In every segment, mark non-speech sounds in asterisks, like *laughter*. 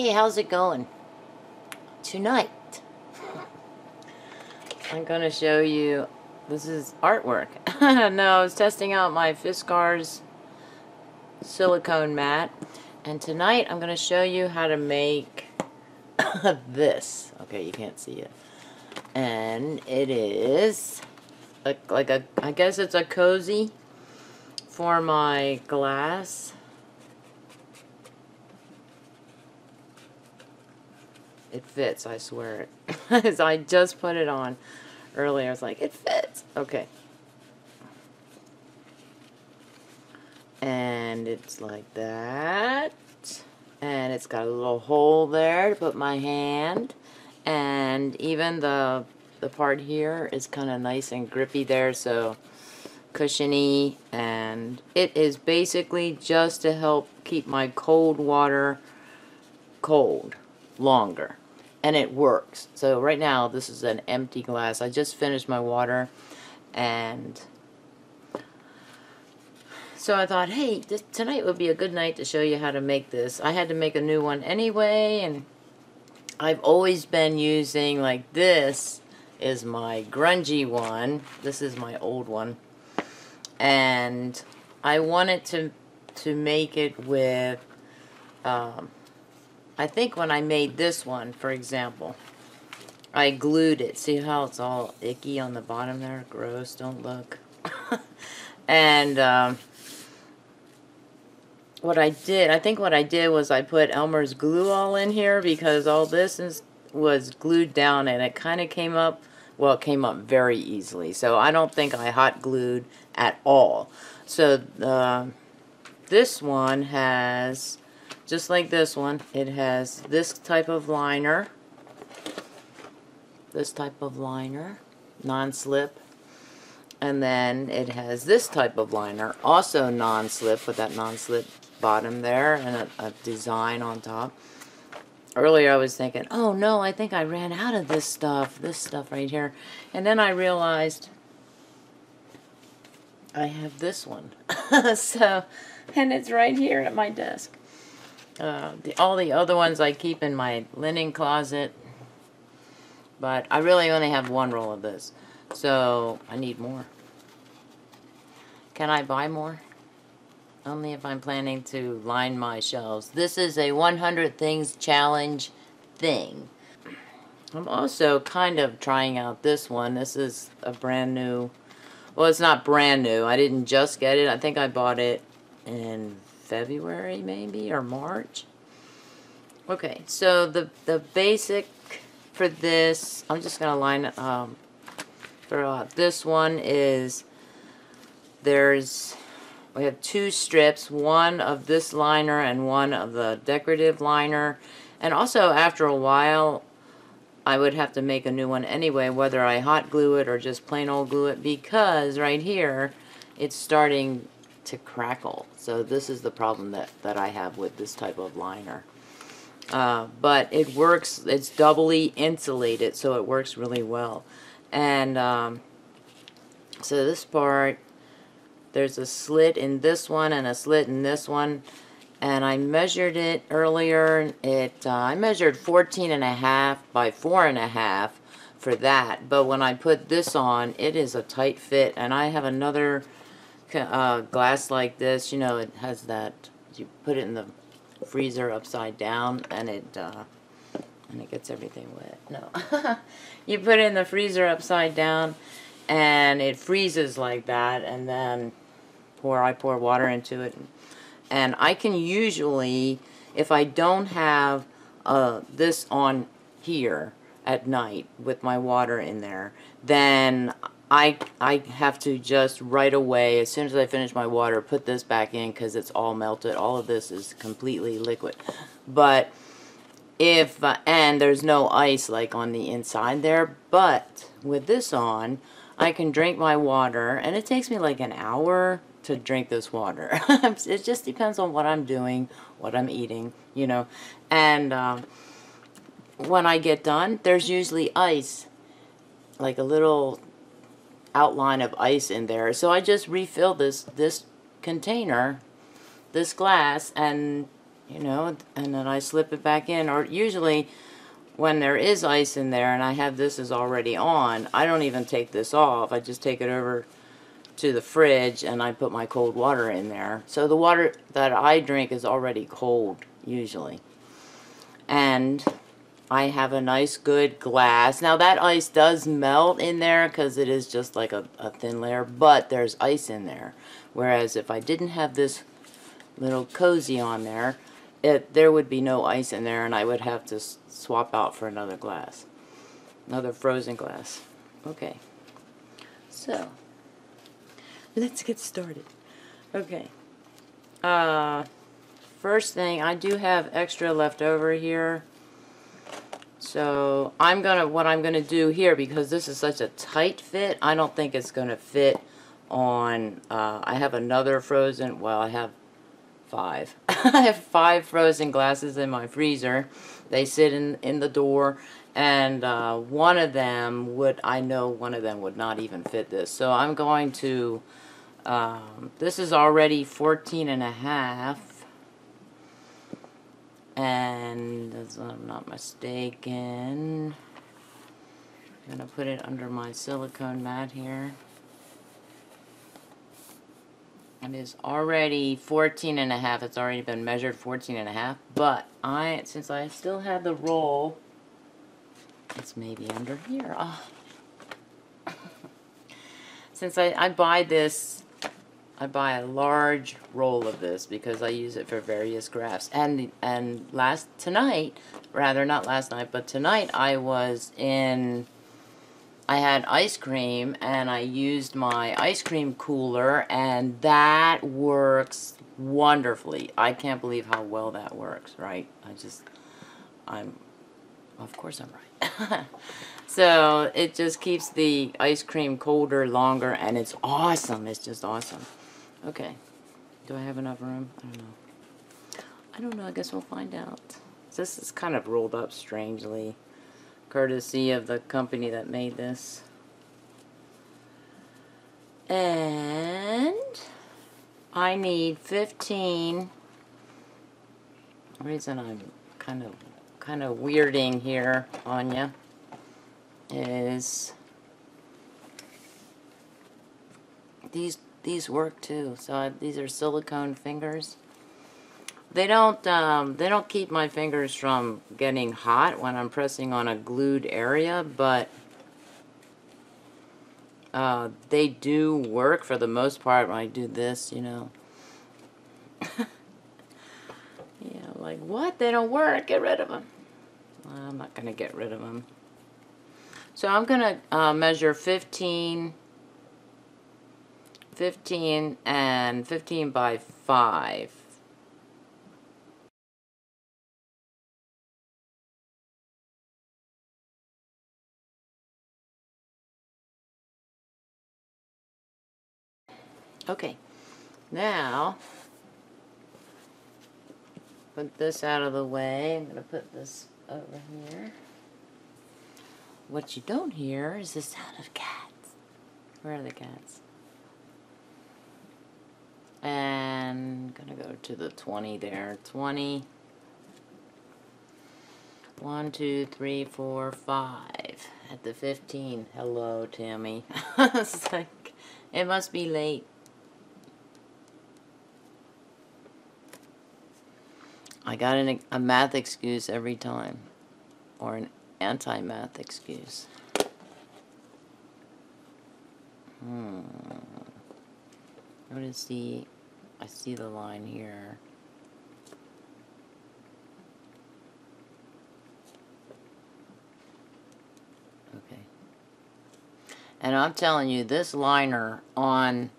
Hey, how's it going? Tonight, *laughs* I'm going to show you, this is artwork. *laughs* no, I was testing out my Fiskars silicone mat. And tonight, I'm going to show you how to make *coughs* this. Okay, you can't see it. And it is a, like a, I guess it's a cozy for my glass It fits, I swear *laughs* it. I just put it on earlier. I was like, it fits. Okay. And it's like that. And it's got a little hole there to put my hand. And even the the part here is kind of nice and grippy there, so cushiony. And it is basically just to help keep my cold water cold longer and it works. So right now this is an empty glass. I just finished my water and so I thought, hey, this, tonight would be a good night to show you how to make this. I had to make a new one anyway and I've always been using like this is my grungy one. This is my old one. And I wanted to to make it with um, I think when I made this one, for example, I glued it. See how it's all icky on the bottom there? Gross, don't look. *laughs* and um, what I did, I think what I did was I put Elmer's glue all in here because all this is was glued down and it kind of came up, well, it came up very easily. So I don't think I hot glued at all. So uh, this one has just like this one, it has this type of liner, this type of liner, non-slip, and then it has this type of liner, also non-slip with that non-slip bottom there and a, a design on top. Earlier I was thinking, oh no, I think I ran out of this stuff, this stuff right here. And then I realized I have this one. *laughs* so, and it's right here at my desk. Uh, the, all the other ones I keep in my linen closet. But I really only have one roll of this. So I need more. Can I buy more? Only if I'm planning to line my shelves. This is a 100 Things Challenge thing. I'm also kind of trying out this one. This is a brand new... Well, it's not brand new. I didn't just get it. I think I bought it in February maybe or March. Okay, so the the basic for this, I'm just gonna line um, throw out. This one is there's we have two strips, one of this liner and one of the decorative liner. And also after a while, I would have to make a new one anyway, whether I hot glue it or just plain old glue it, because right here, it's starting to crackle. So this is the problem that, that I have with this type of liner. Uh, but it works, it's doubly insulated, so it works really well. And um, so this part, there's a slit in this one and a slit in this one. And I measured it earlier. It uh, I measured 14 and a half by four and a half for that. But when I put this on, it is a tight fit. And I have another uh, glass like this, you know, it has that, you put it in the freezer upside down and it, uh, and it gets everything wet. No. *laughs* you put it in the freezer upside down and it freezes like that and then pour, I pour water into it. And I can usually, if I don't have uh, this on here at night with my water in there, then I, I have to just right away, as soon as I finish my water, put this back in because it's all melted. All of this is completely liquid. But if, uh, and there's no ice like on the inside there, but with this on, I can drink my water, and it takes me like an hour to drink this water. *laughs* it just depends on what I'm doing, what I'm eating, you know. And um, when I get done, there's usually ice, like a little outline of ice in there. So I just refill this, this container, this glass, and you know, and then I slip it back in. Or usually when there is ice in there and I have this is already on, I don't even take this off. I just take it over to the fridge and I put my cold water in there. So the water that I drink is already cold, usually. And I have a nice good glass. Now that ice does melt in there because it is just like a, a thin layer, but there's ice in there. Whereas if I didn't have this little cozy on there, it there would be no ice in there and I would have to swap out for another glass. Another frozen glass. Okay. So, let's get started. Okay. Uh, first thing, I do have extra left over here. So, I'm gonna, what I'm gonna do here, because this is such a tight fit, I don't think it's gonna fit on, uh, I have another frozen, well, I have five. *laughs* I have five frozen glasses in my freezer. They sit in, in the door and uh, one of them would, I know one of them would not even fit this. So I'm going to, um, this is already 14 and a half. And as I'm not mistaken, I'm going to put it under my silicone mat here. It is already 14 and a half. It's already been measured 14 and a half. But I, since I still have the roll, it's maybe under here. Oh. *laughs* since I, I buy this, I buy a large roll of this because I use it for various graphs. And, and last, tonight, rather not last night, but tonight I was in I had ice cream and I used my ice cream cooler and that works wonderfully. I can't believe how well that works, right? I just, I'm, of course I'm right. *laughs* so it just keeps the ice cream colder longer and it's awesome. It's just awesome. Okay. Do I have enough room? I don't know. I don't know. I guess we'll find out. This is kind of rolled up strangely courtesy of the company that made this. And I need 15. The reason I'm kind of kind of weirding here on you is these these work too. So I, these are silicone fingers. They don't, um, they don't keep my fingers from getting hot when I'm pressing on a glued area, but uh, they do work for the most part when I do this, you know. *laughs* yeah, like, what? They don't work. Get rid of them. I'm not going to get rid of them. So I'm going to uh, measure 15, 15 and 15 by 5. Okay, now, put this out of the way. I'm going to put this over here. What you don't hear is the sound of cats. Where are the cats? And to go to the 20 there. 20. 1, 2, 3, 4, 5. At the 15. Hello, Tammi. *laughs* it's like, it must be late. I got an, a math excuse every time. Or an anti-math excuse. Hmm. What is the... I see the line here. Okay. And I'm telling you, this liner on,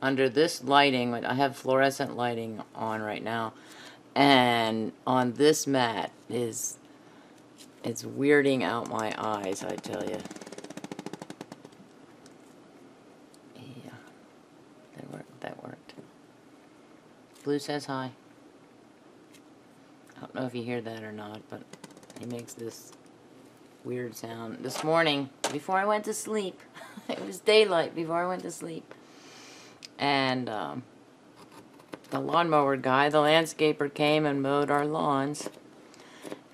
under this lighting, I have fluorescent lighting on right now, and on this mat is it's weirding out my eyes I tell you yeah that worked that worked blue says hi I don't know if you hear that or not but he makes this weird sound this morning before I went to sleep *laughs* it was daylight before I went to sleep and um, the lawnmower guy, the landscaper came and mowed our lawns.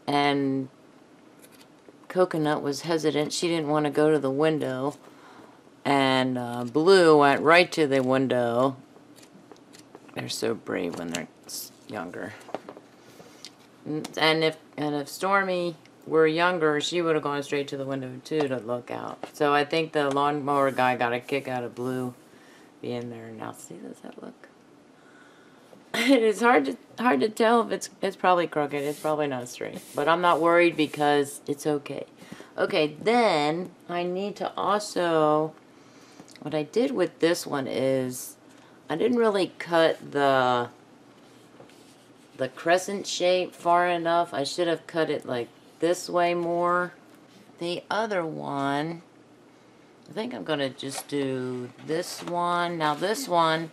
And Coconut was hesitant. She didn't want to go to the window. And uh, Blue went right to the window. They're so brave when they're younger. And if and if Stormy were younger, she would have gone straight to the window too to look out. So I think the lawnmower guy got a kick out of Blue being there. Now see, does that look? *laughs* it's hard to hard to tell if it's it's probably crooked. It's probably not straight, but I'm not worried because it's okay. Okay, then I need to also. What I did with this one is, I didn't really cut the the crescent shape far enough. I should have cut it like this way more. The other one, I think I'm going to just do this one. Now this one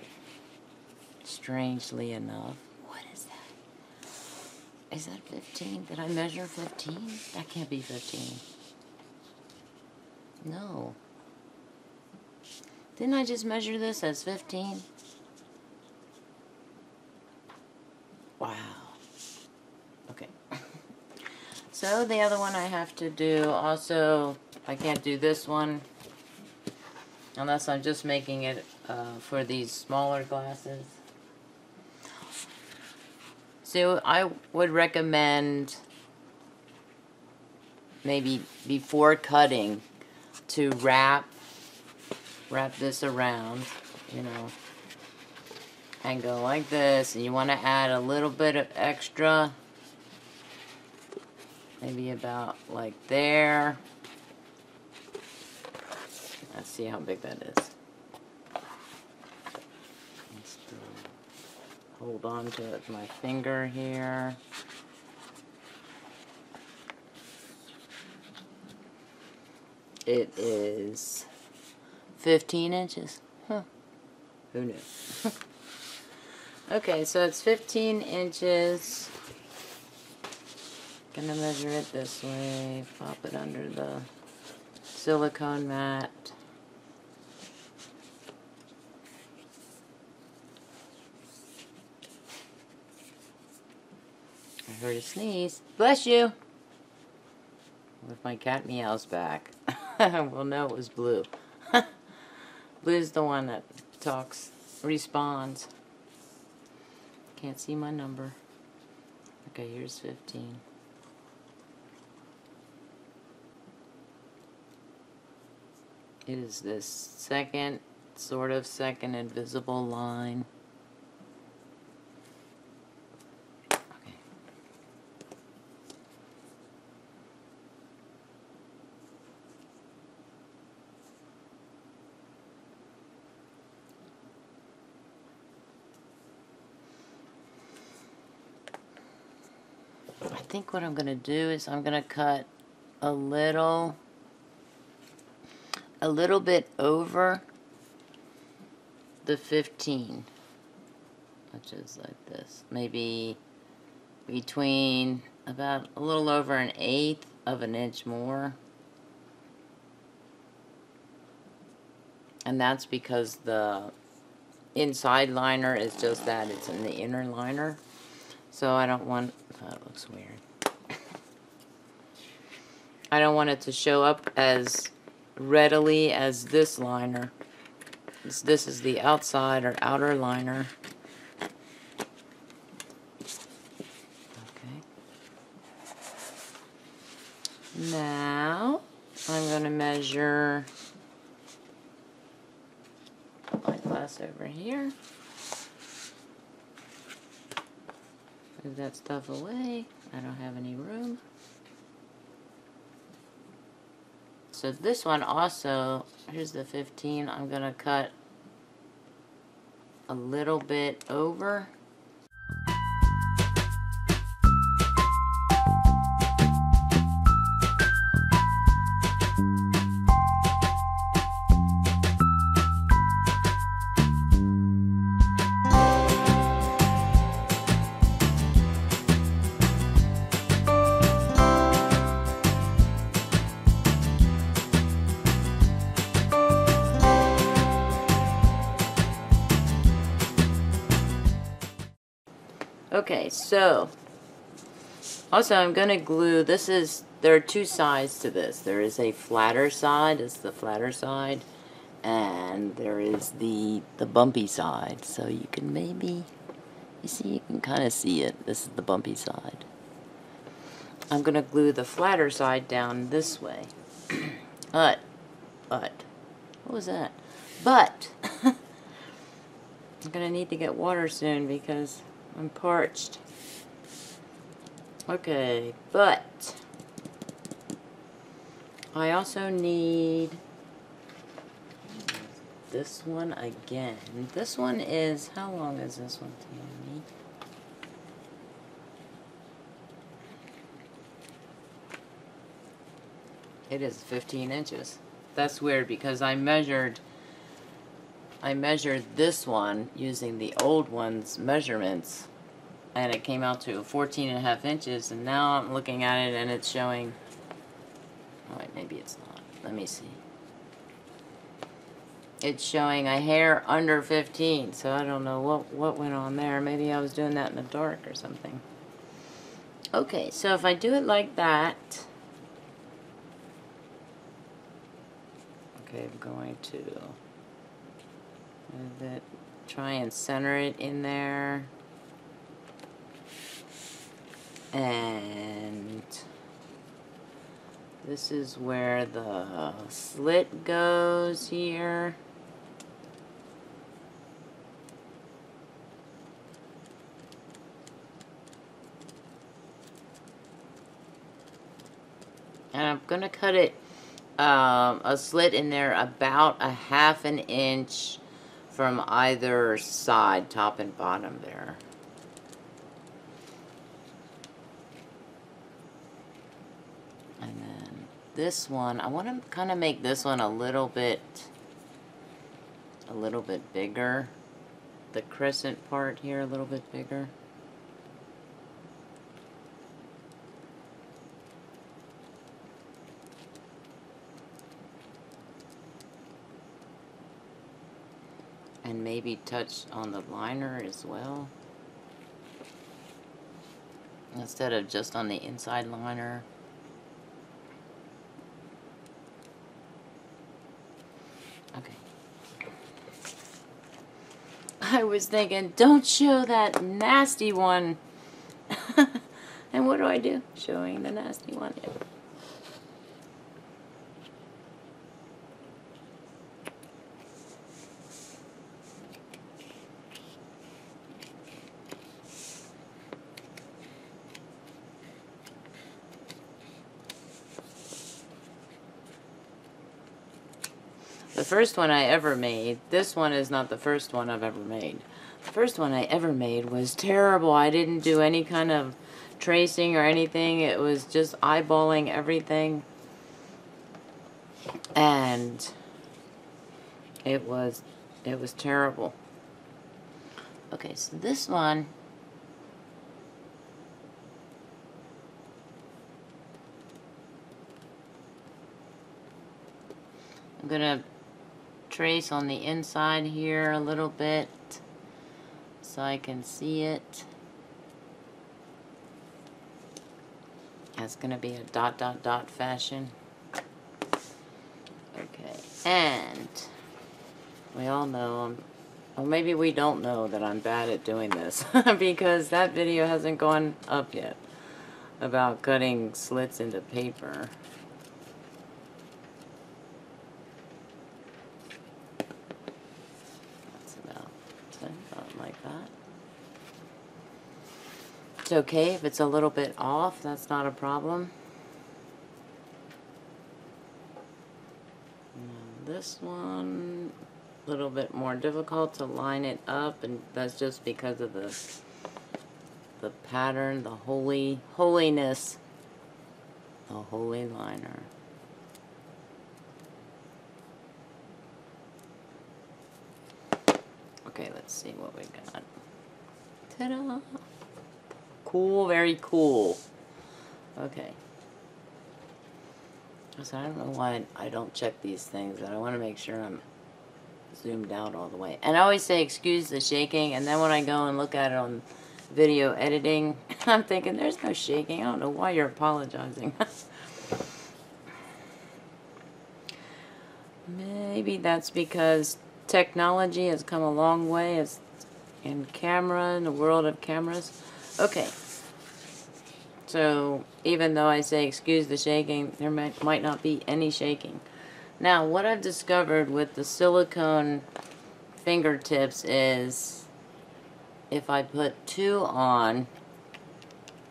strangely enough. What is that? Is that 15? Did I measure 15? That can't be 15. No. Didn't I just measure this as 15? So the other one I have to do also, I can't do this one unless I'm just making it uh, for these smaller glasses. So I would recommend maybe before cutting to wrap wrap this around, you know, and go like this. And you want to add a little bit of extra, maybe about like there. Let's see how big that is. hold on to it with my finger here. It is 15 inches. Huh. Who knew? *laughs* okay, so it's 15 inches. Gonna measure it this way. Pop it under the silicone mat. I heard a sneeze. Bless you. If my cat meows back, *laughs* we'll know it was Blue. *laughs* Blue's the one that talks, responds. Can't see my number. Okay, here's 15. Is this second, sort of second invisible line. Okay. I think what I'm going to do is I'm going to cut a little, a little bit over the 15, which is like this. Maybe between about a little over an eighth of an inch more. And that's because the inside liner is just that, it's in the inner liner. So I don't want, oh, that looks weird. *laughs* I don't want it to show up as readily as this liner. This, this is the outside or outer liner. Okay. Now, I'm going to measure my glass over here. Move that stuff away. I don't have any room. So this one also, here's the 15, I'm going to cut a little bit over Okay, so also I'm going to glue, this is, there are two sides to this. There is a flatter side, it's the flatter side, and there is the, the bumpy side. So you can maybe, you see, you can kind of see it. This is the bumpy side. I'm going to glue the flatter side down this way. *clears throat* but, but, what was that? But, *laughs* I'm going to need to get water soon because I'm parched. Okay, but I also need this one again. This one is, how long is this one, Tammi? It is 15 inches. That's weird because I measured I measured this one using the old one's measurements and it came out to 14 and a half inches and now I'm looking at it and it's showing oh wait maybe it's not. Let me see. It's showing a hair under 15 so I don't know what what went on there. Maybe I was doing that in the dark or something. Okay so if I do it like that okay I'm going to try and center it in there. And this is where the slit goes here. And I'm gonna cut it um, a slit in there about a half an inch from either side, top and bottom there. And then this one, I want to kind of make this one a little bit, a little bit bigger. The crescent part here a little bit bigger. And maybe touch on the liner as well? Instead of just on the inside liner? Okay. I was thinking don't show that nasty one. *laughs* And what do I do? Showing the nasty one first one I ever made, this one is not the first one I've ever made. The first one I ever made was terrible. I didn't do any kind of tracing or anything. It was just eyeballing everything. And it was, it was terrible. Okay, so this one, I'm gonna trace on the inside here a little bit so I can see it. That's going to be a dot dot dot fashion. Okay, and we all know, um, well maybe we don't know that I'm bad at doing this *laughs* because that video hasn't gone up yet about cutting slits into paper. It's okay if it's a little bit off, that's not a problem. this one, a little bit more difficult to line it up, and that's just because of the the pattern, the holy holiness, the holy liner. Okay, let's see what we got. Ta-da! Cool, very cool. Okay. So I don't know why I don't check these things, but I want to make sure I'm zoomed out all the way. And I always say excuse the shaking, and then when I go and look at it on video editing. *laughs* I'm thinking, there's no shaking. I don't know why you're apologizing. *laughs* Maybe that's because technology has come a long way as in camera, in the world of cameras. Okay. So, even though I say excuse the shaking, there might, might not be any shaking. Now, what I've discovered with the silicone fingertips is if I put two on,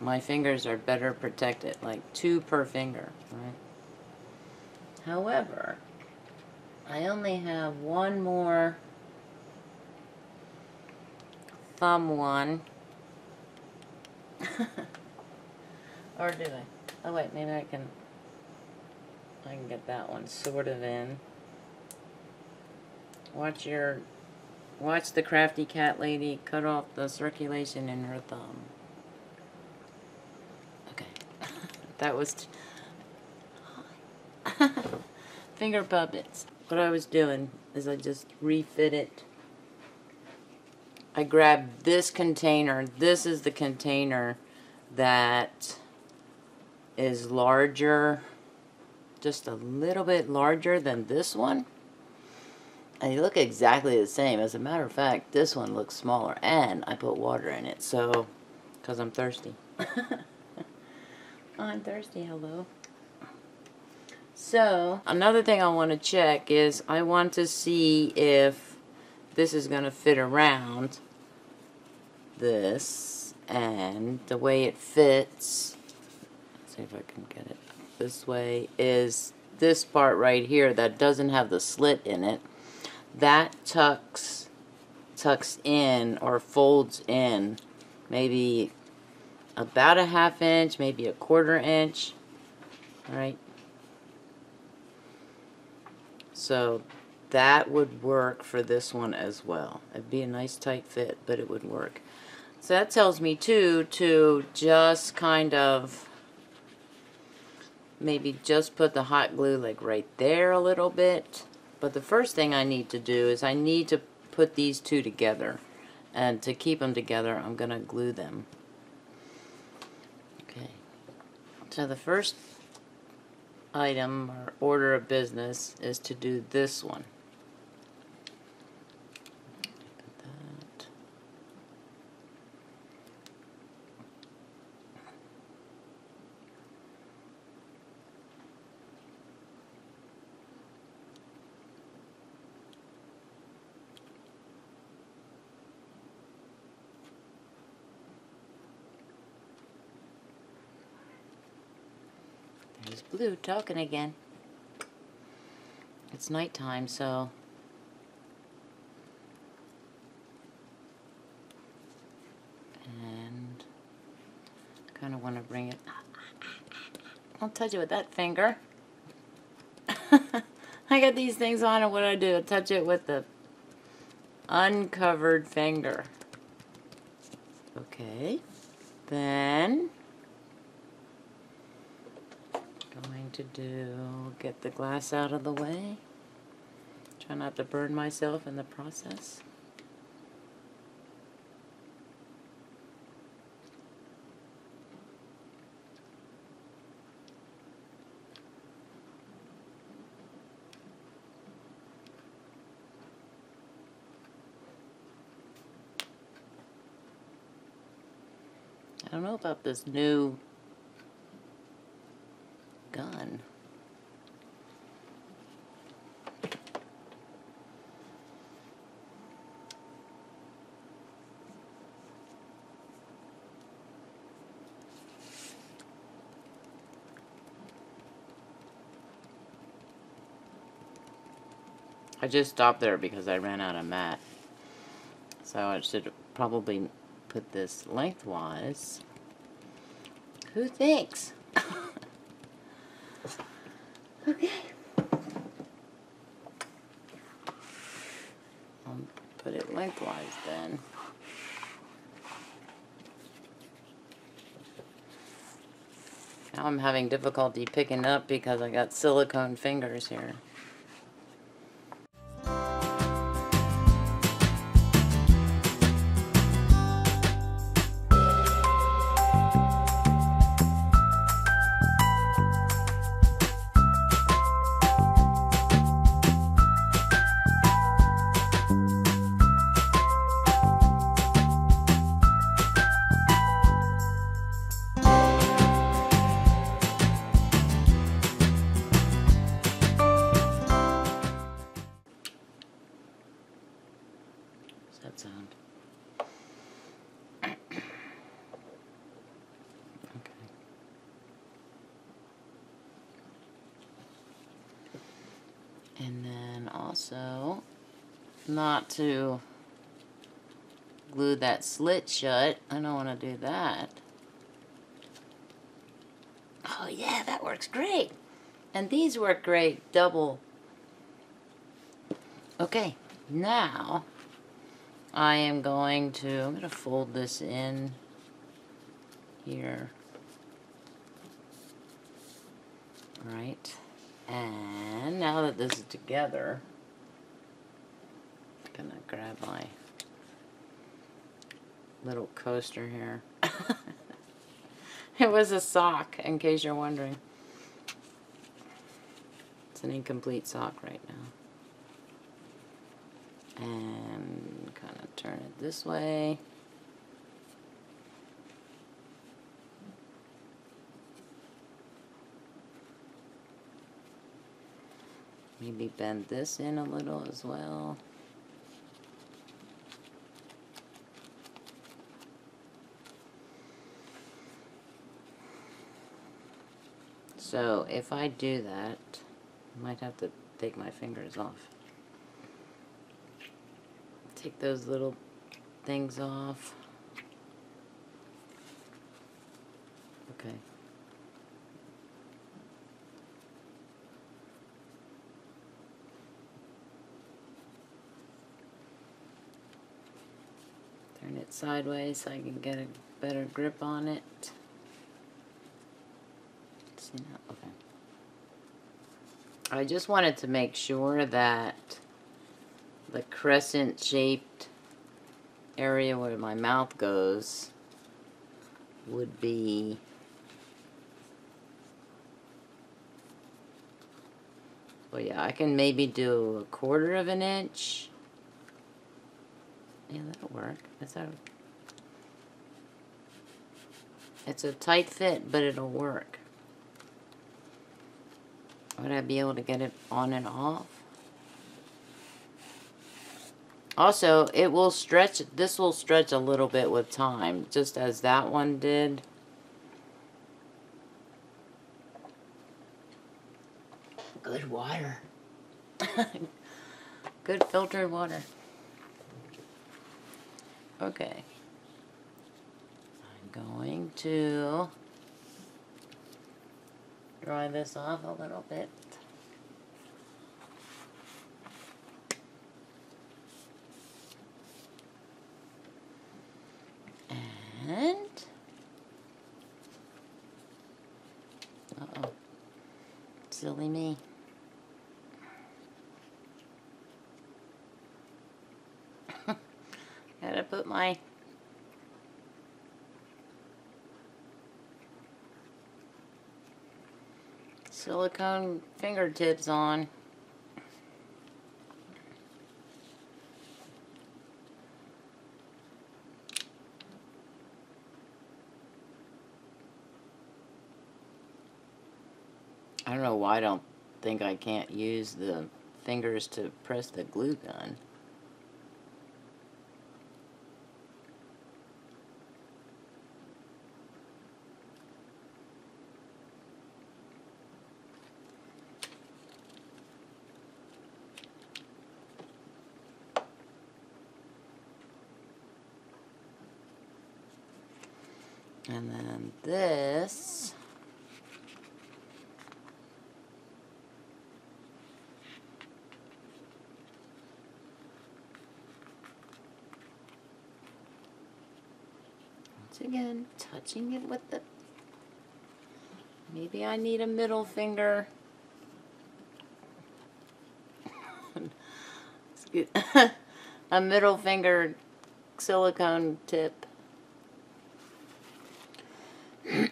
my fingers are better protected, like two per finger, right? However, I only have one more thumb one. *laughs* or do I? Oh wait, maybe I can I can get that one sort of in. Watch your watch the crafty cat lady cut off the circulation in her thumb. Okay. *laughs* that was *laughs* finger puppets what I was doing is I just refit it. I grabbed this container. This is the container that is larger, just a little bit larger than this one. And they look exactly the same. As a matter of fact, this one looks smaller. And I put water in it, so, because I'm thirsty. *laughs* I'm thirsty, hello. So, another thing I want to check is I want to see if this is going to fit around this and the way it fits, see if I can get it this way, is this part right here that doesn't have the slit in it. That tucks, tucks in or folds in maybe about a half inch, maybe a quarter inch, right so that would work for this one as well. It'd be a nice tight fit, but it would work. So that tells me too to just kind of maybe just put the hot glue like right there a little bit. But the first thing I need to do is I need to put these two together. And to keep them together, I'm going to glue them. Okay. So the first item or order of business is to do this one. Blue talking again. It's nighttime, so... And... kind of want to bring it... I'll touch it with that finger. *laughs* I got these things on and what do I do? I touch it with the uncovered finger. Okay. Then going to do, get the glass out of the way. Try not to burn myself in the process. I don't know about this new gun. I just stopped there because I ran out of mat. So I should probably put this lengthwise. Who thinks? *laughs* Okay. I'll put it lengthwise then. Now I'm having difficulty picking up because I got silicone fingers here. Glue that slit shut. I don't want to do that. Oh yeah, that works great. And these work great, double. Okay, now I am going to, I'm going to fold this in here. Right. And now that this is together, I'm going to grab my little coaster here. *laughs* it was a sock, in case you're wondering. It's an incomplete sock right now. And kind of turn it this way. Maybe bend this in a little as well. So if I do that, I might have to take my fingers off. Take those little things off. Okay. Turn it sideways so I can get a better grip on it. See now? Okay. I just wanted to make sure that the crescent shaped area where my mouth goes would be well yeah I can maybe do a quarter of an inch yeah that'll work that's a it's a tight fit but it'll work would I be able to get it on and off also, it will stretch, this will stretch a little bit with time, just as that one did. Good water. *laughs* Good filtered water. Okay. I'm going to dry this off a little bit. And uh-oh, silly me. *laughs* Gotta put my silicone fingertips on. I don't know why I don't think I can't use the fingers to press the glue gun. And then this once again touching it with the maybe I need a middle finger *laughs* *laughs* a middle finger silicone tip *clears throat*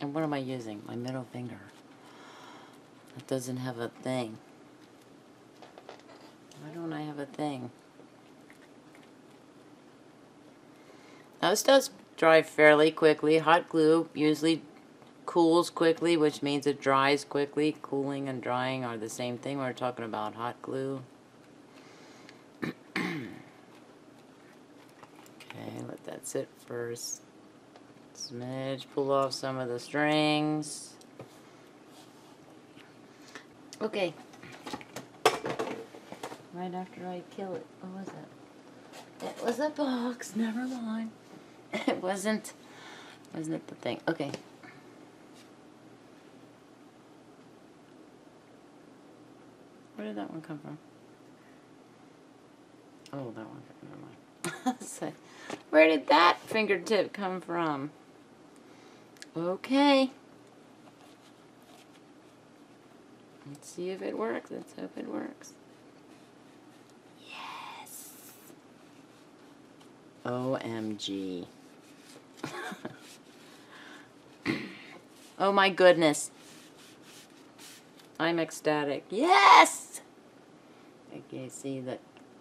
And what am I using? My middle finger. It doesn't have a thing. Why don't I have a thing? Now this does dry fairly quickly. Hot glue usually cools quickly, which means it dries quickly. Cooling and drying are the same thing. We're talking about hot glue. *clears throat* okay, let that sit first smidge, pull off some of the strings. Okay. Right after I kill it. What was it? It was a box. Never mind. *laughs* It wasn't. Wasn't it the thing? Okay. Where did that one come from? Oh, that one. Never mind. *laughs* so, where did that fingertip come from? Okay. Let's see if it works. Let's hope it works. Yes. OMG. Oh my goodness. I'm ecstatic. Yes! Okay, see that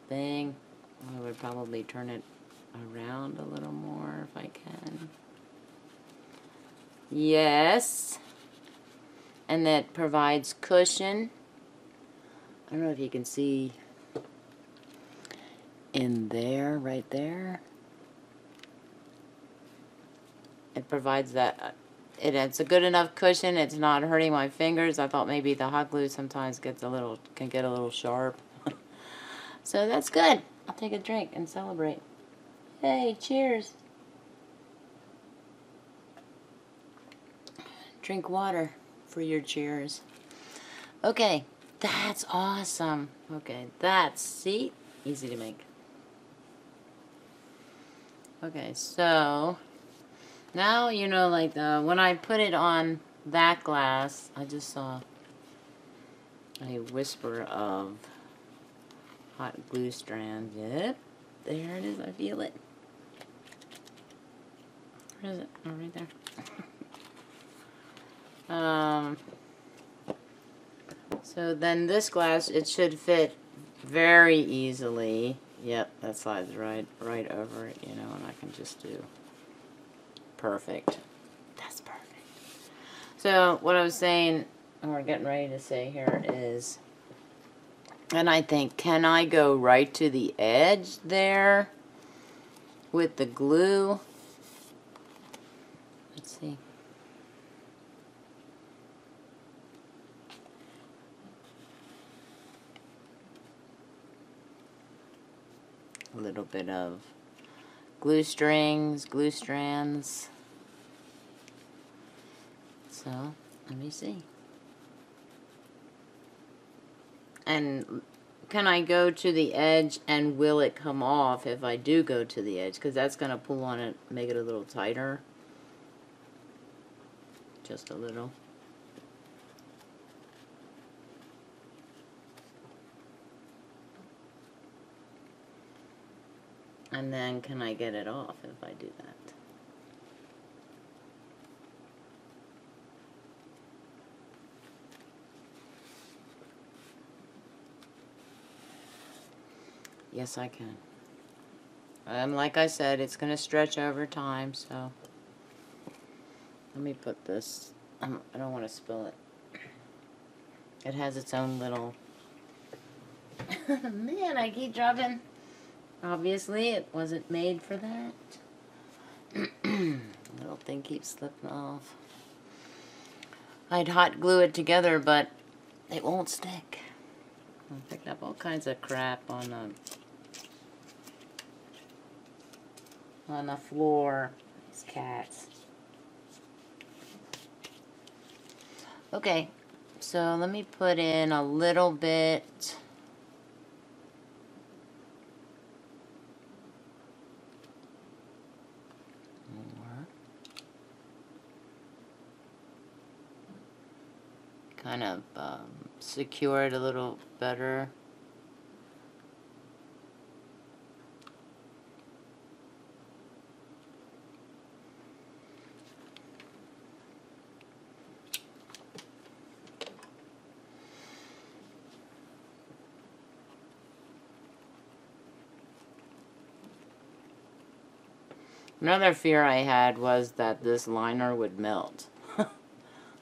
thing? I would probably turn it around a little more if I can. Yes. And that provides cushion. I don't know if you can see in there, right there. It provides that, uh, it, it's a good enough cushion. It's not hurting my fingers. I thought maybe the hot glue sometimes gets a little, can get a little sharp. *laughs* so that's good. I'll take a drink and celebrate. Hey, cheers. Drink water for your cheers. Okay, that's awesome. Okay, that's, see, easy to make. Okay, so now you know like the, when I put it on that glass, I just saw a whisper of hot glue strands. Yep, there it is, I feel it. Where is it? Oh, right there. *laughs* Um, so then this glass, it should fit very easily. Yep, that slides right, right over it, you know, and I can just do perfect. That's perfect. So what I was saying, we're getting ready to say here is, and I think, can I go right to the edge there with the glue? Let's see. a little bit of glue strings, glue strands. So, let me see. And can I go to the edge and will it come off if I do go to the edge? Because that's going to pull on it, make it a little tighter. Just a little. And then can I get it off if I do that? Yes, I can. Um, like I said, it's going to stretch over time, so... Let me put this... Um, I don't want to spill it. It has its own little... *coughs* Man, I keep dropping... Obviously, it wasn't made for that. *clears throat* Little thing keeps slipping off. I'd hot glue it together, but it won't stick. I picked up all kinds of crap on the on the floor. These cats. Okay, so let me put in a little bit kind of um, secure it a little better. Another fear I had was that this liner would melt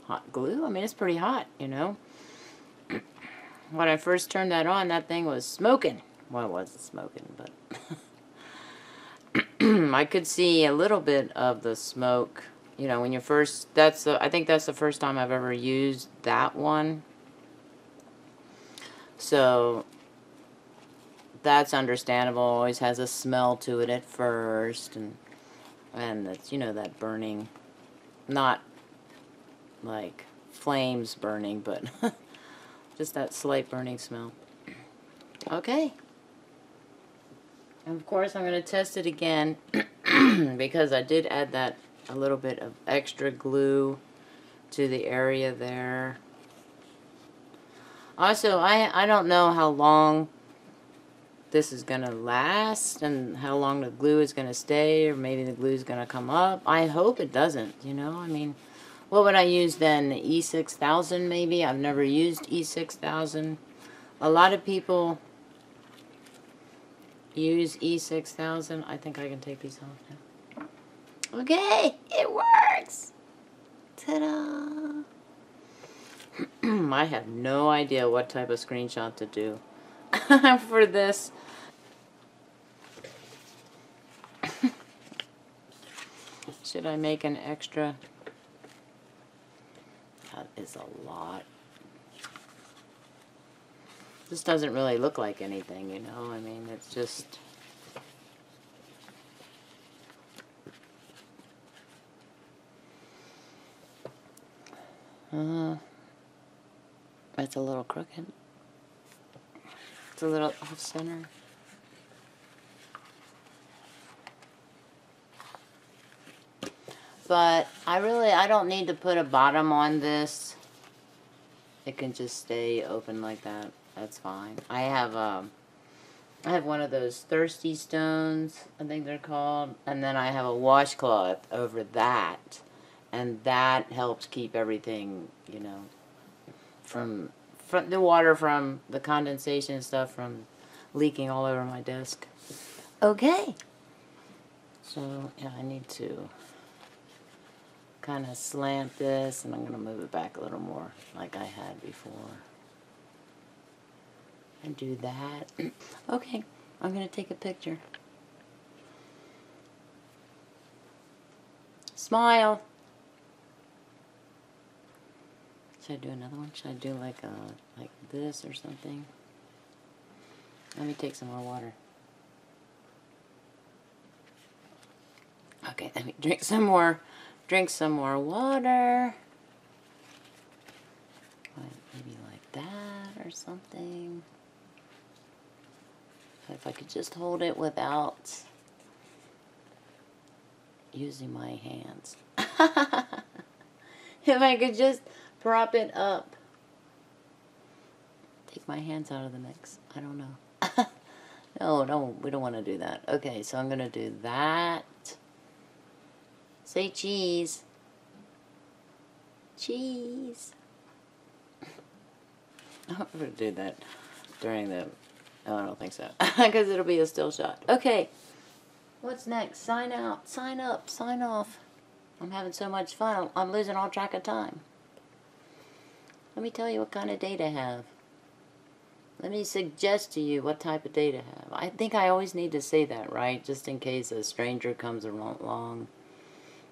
hot glue. I mean, it's pretty hot, you know. *clears throat* when I first turned that on, that thing was smoking. Well, it wasn't smoking, but *clears throat* I could see a little bit of the smoke. You know, when you first, that's the, I think that's the first time I've ever used that one. So that's understandable. Always has a smell to it at first, and and it's you know that burning, not like flames burning, but *laughs* just that slight burning smell. Okay. And of course, I'm going to test it again *clears throat* because I did add that a little bit of extra glue to the area there. Also, I, I don't know how long this is going to last and how long the glue is going to stay or maybe the glue is going to come up. I hope it doesn't, you know. I mean, what would I use then? E6000 maybe? I've never used E6000. A lot of people use E6000. I think I can take these off now. Okay, it works! Ta-da! *clears throat* I have no idea what type of screenshot to do *laughs* for this. *laughs* Should I make an extra? That is a lot. This doesn't really look like anything, you know? I mean, it's just... Uh, it's a little crooked. It's a little off But I really, I don't need to put a bottom on this. It can just stay open like that. That's fine. I have um, I have one of those thirsty stones, I think they're called, and then I have a washcloth over that, and that helps keep everything, you know, from from the water from the condensation stuff from leaking all over my desk. Okay. So yeah, I need to kind of slant this, and I'm gonna move it back a little more, like I had before and do that. *clears throat* okay, I'm going to take a picture. Smile. Should I do another one? Should I do like a like this or something? Let me take some more water. Okay, let me drink some more. Drink some more water. Maybe like that or something. If I could just hold it without using my hands. *laughs* if I could just prop it up. Take my hands out of the mix. I don't know. *laughs* no, no, we don't want to do that. Okay, so I'm going to do that. Say cheese. Cheese. I'm going to do that during the no, I don't think so. *laughs* Because it'll be a still shot. Okay. What's next? Sign out. Sign up. Sign off. I'm having so much fun. I'm losing all track of time. Let me tell you what kind of day to have. Let me suggest to you what type of day to have. I think I always need to say that, right? Just in case a stranger comes along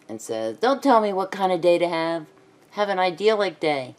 and says, Don't tell me what kind of day to have. Have an idyllic day.